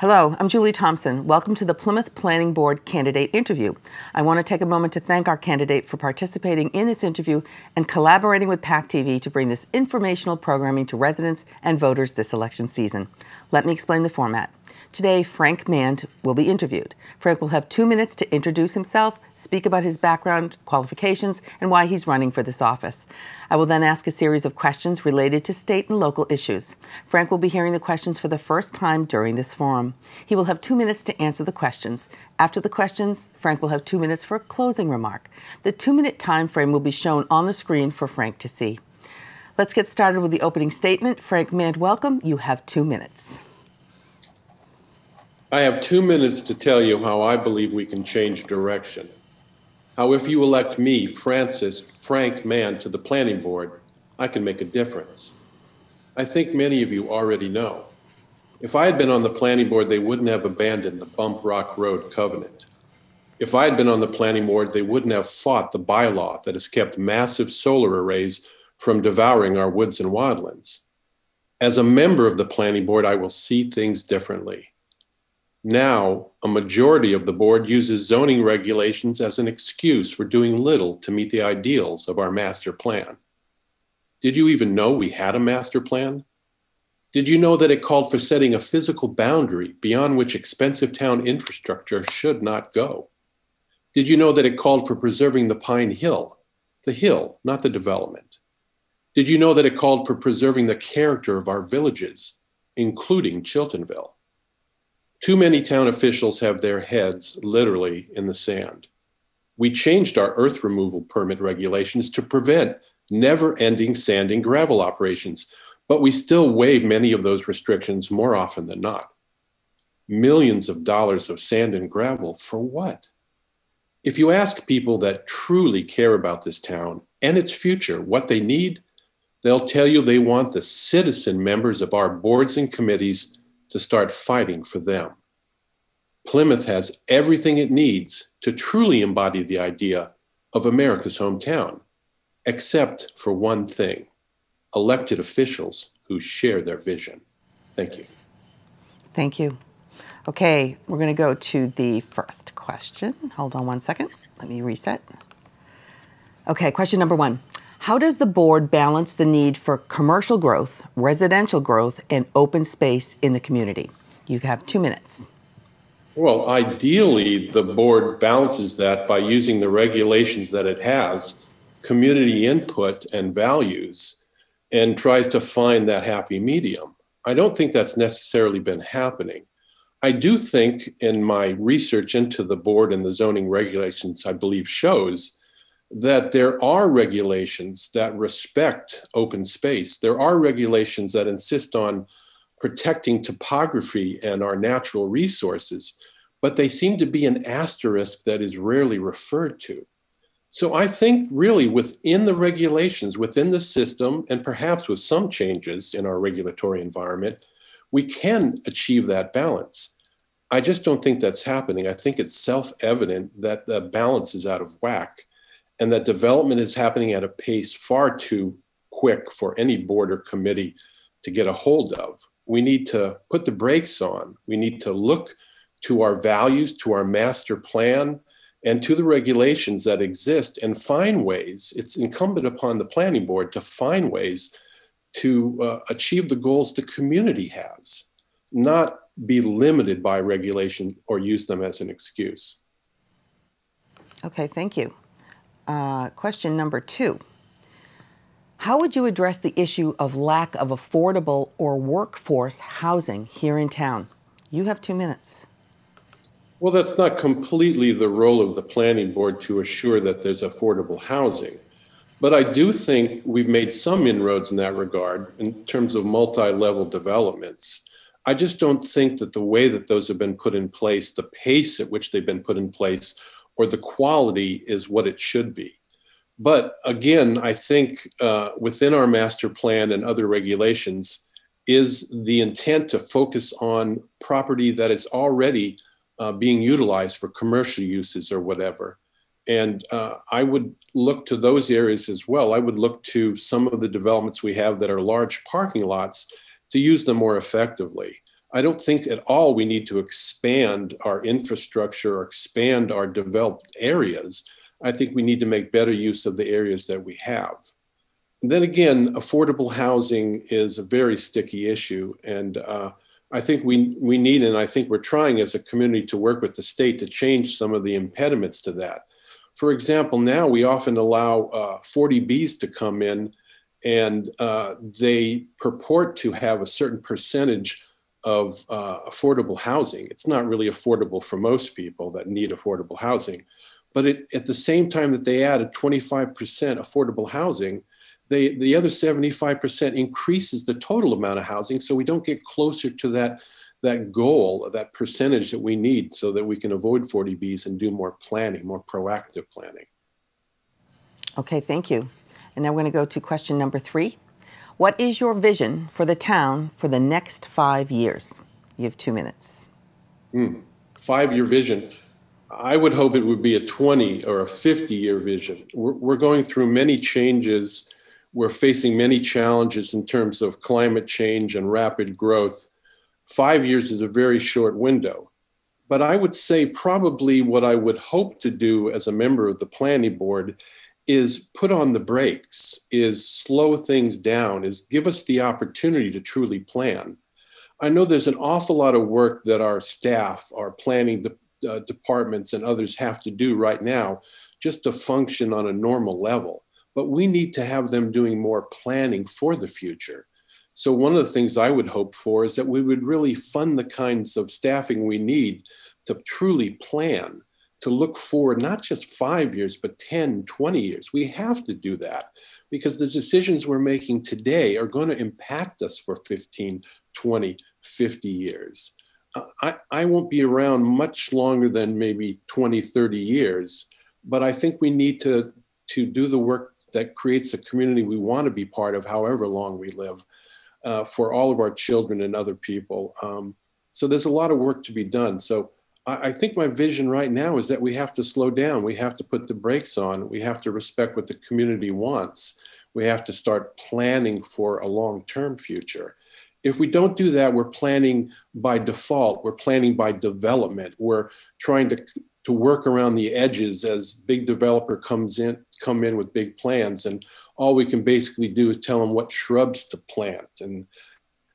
Hello, I'm Julie Thompson. Welcome to the Plymouth Planning Board candidate interview. I want to take a moment to thank our candidate for participating in this interview and collaborating with PAC TV to bring this informational programming to residents and voters this election season. Let me explain the format. Today, Frank Mand will be interviewed. Frank will have two minutes to introduce himself, speak about his background, qualifications, and why he's running for this office. I will then ask a series of questions related to state and local issues. Frank will be hearing the questions for the first time during this forum. He will have two minutes to answer the questions. After the questions, Frank will have two minutes for a closing remark. The two minute time frame will be shown on the screen for Frank to see. Let's get started with the opening statement. Frank Mand, welcome. You have two minutes. I have two minutes to tell you how I believe we can change direction. How, if you elect me, Francis Frank Mand, to the planning board, I can make a difference. I think many of you already know. If I had been on the planning board, they wouldn't have abandoned the Bump Rock Road covenant. If I had been on the planning board, they wouldn't have fought the bylaw that has kept massive solar arrays from devouring our woods and wildlands. As a member of the planning board, I will see things differently. Now, a majority of the board uses zoning regulations as an excuse for doing little to meet the ideals of our master plan. Did you even know we had a master plan? Did you know that it called for setting a physical boundary beyond which expensive town infrastructure should not go? Did you know that it called for preserving the Pine Hill, the hill, not the development? Did you know that it called for preserving the character of our villages, including Chiltonville? Too many town officials have their heads literally in the sand. We changed our earth removal permit regulations to prevent never ending sand and gravel operations, but we still waive many of those restrictions more often than not. Millions of dollars of sand and gravel for what? If you ask people that truly care about this town and its future what they need, they'll tell you they want the citizen members of our boards and committees to start fighting for them. Plymouth has everything it needs to truly embody the idea of America's hometown, except for one thing elected officials who share their vision. Thank you. Thank you. Okay, we're going to go to the first question. Hold on one second. Let me reset. Okay, question number one. How does the board balance the need for commercial growth, residential growth, and open space in the community? You have two minutes. Well, ideally, the board balances that by using the regulations that it has, community input and values, and tries to find that happy medium. I don't think that's necessarily been happening. I do think, in my research into the board and the zoning regulations, I believe shows that there are regulations that respect open space. There are regulations that insist on protecting topography and our natural resources, but they seem to be an asterisk that is rarely referred to. So I think really within the regulations, within the system, and perhaps with some changes in our regulatory environment, we can achieve that balance. I just don't think that's happening. I think it's self evident that the balance is out of whack and that development is happening at a pace far too quick for any board or committee to get a hold of. We need to put the brakes on. We need to look to our values, to our master plan, and to the regulations that exist and find ways. It's incumbent upon the planning board to find ways to uh, achieve the goals the community has, not be limited by regulation or use them as an excuse. Okay, thank you. Uh, question number two. How would you address the issue of lack of affordable or workforce housing here in town? You have two minutes. Well, that's not completely the role of the planning board to assure that there's affordable housing. But I do think we've made some inroads in that regard in terms of multi level developments. I just don't think that the way that those have been put in place, the pace at which they've been put in place, or the quality is what it should be. But again, I think uh, within our master plan and other regulations is the intent to focus on property that is already uh, being utilized for commercial uses or whatever. And uh, I would look to those areas as well. I would look to some of the developments we have that are large parking lots to use them more effectively. I don't think at all we need to expand our infrastructure or expand our developed areas. I think we need to make better use of the areas that we have. And then again, affordable housing is a very sticky issue. And uh, I think we, we need, and I think we're trying as a community to work with the state to change some of the impediments to that. For example, now we often allow uh, 40Bs to come in and uh, they purport to have a certain percentage of uh, affordable housing. It's not really affordable for most people that need affordable housing. But it, at the same time that they added 25% affordable housing, they, the other 75% increases the total amount of housing. So we don't get closer to that, that goal, that percentage that we need so that we can avoid 40Bs and do more planning, more proactive planning. Okay, thank you. And now we're going to go to question number three. What is your vision for the town for the next five years? You have two minutes. Mm, five year vision. I would hope it would be a 20 or a 50 year vision. We're, we're going through many changes. We're facing many challenges in terms of climate change and rapid growth. Five years is a very short window. But I would say probably what I would hope to do as a member of the planning board is put on the brakes, is slow things down, is give us the opportunity to truly plan. I know there's an awful lot of work that our staff, our planning de- uh, departments, and others have to do right now just to function on a normal level. But we need to have them doing more planning for the future. So, one of the things I would hope for is that we would really fund the kinds of staffing we need to truly plan to look forward not just five years, but 10, 20 years. We have to do that because the decisions we're making today are going to impact us for 15, 20, 50 years. Uh, I, I won't be around much longer than maybe 20, 30 years, but I think we need to, to do the work that creates a community we want to be part of, however long we live, uh, for all of our children and other people. Um, so there's a lot of work to be done. So I think my vision right now is that we have to slow down. We have to put the brakes on. We have to respect what the community wants. We have to start planning for a long term future. If we don't do that, we're planning by default, we're planning by development. We're trying to, to work around the edges as big developer comes in, come in with big plans. And all we can basically do is tell them what shrubs to plant and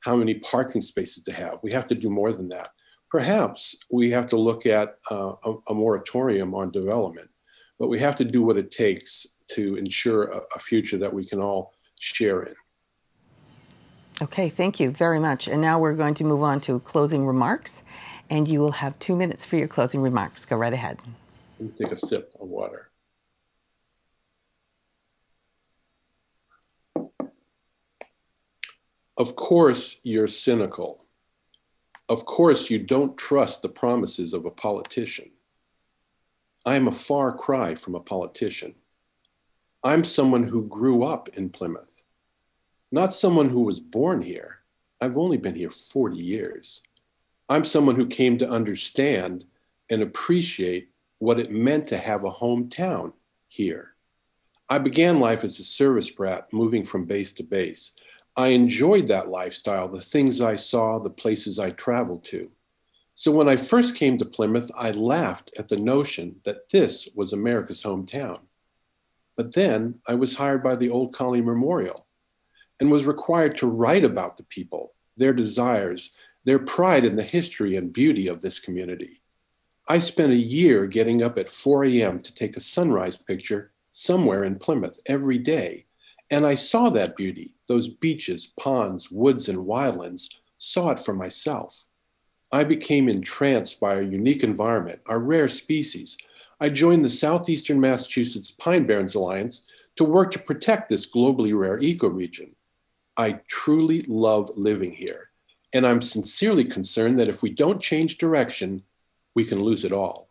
how many parking spaces to have. We have to do more than that perhaps we have to look at uh, a, a, moratorium on development, but we have to do what it takes to ensure a, a future that we can all share in. Okay, thank you very much. And now we're going to move on to closing remarks, and you will have two minutes for your closing remarks. Go right ahead. Let me take a sip of water. Of course, you're cynical of course, you don't trust the promises of a politician. I am a far cry from a politician. I'm someone who grew up in Plymouth, not someone who was born here. I've only been here 40 years. I'm someone who came to understand and appreciate what it meant to have a hometown here. I began life as a service brat, moving from base to base. I enjoyed that lifestyle, the things I saw, the places I traveled to. So when I first came to Plymouth, I laughed at the notion that this was America's hometown. But then I was hired by the Old Colony Memorial and was required to write about the people, their desires, their pride in the history and beauty of this community. I spent a year getting up at 4 a.m. to take a sunrise picture somewhere in Plymouth every day and I saw that beauty, those beaches, ponds, woods, and wildlands, saw it for myself. I became entranced by our unique environment, our rare species. I joined the Southeastern Massachusetts Pine Barrens Alliance to work to protect this globally rare ecoregion. I truly love living here, and I'm sincerely concerned that if we don't change direction, we can lose it all.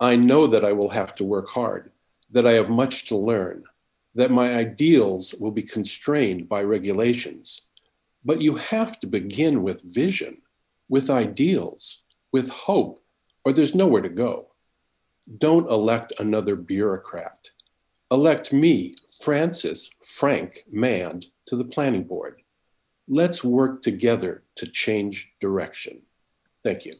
I know that I will have to work hard, that I have much to learn, that my ideals will be constrained by regulations. But you have to begin with vision, with ideals, with hope, or there's nowhere to go. Don't elect another bureaucrat. Elect me, Francis Frank Mand, to the planning board. Let's work together to change direction. Thank you.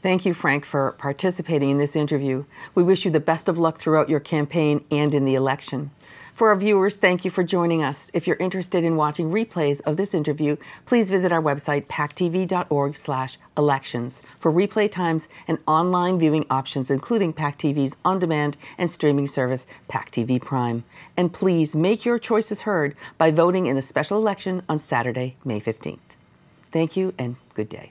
Thank you, Frank, for participating in this interview. We wish you the best of luck throughout your campaign and in the election. For our viewers, thank you for joining us. If you're interested in watching replays of this interview, please visit our website, pactv.org/elections, for replay times and online viewing options, including PAC TV's on-demand and streaming service, PAC TV Prime. And please make your choices heard by voting in the special election on Saturday, May 15th. Thank you and good day.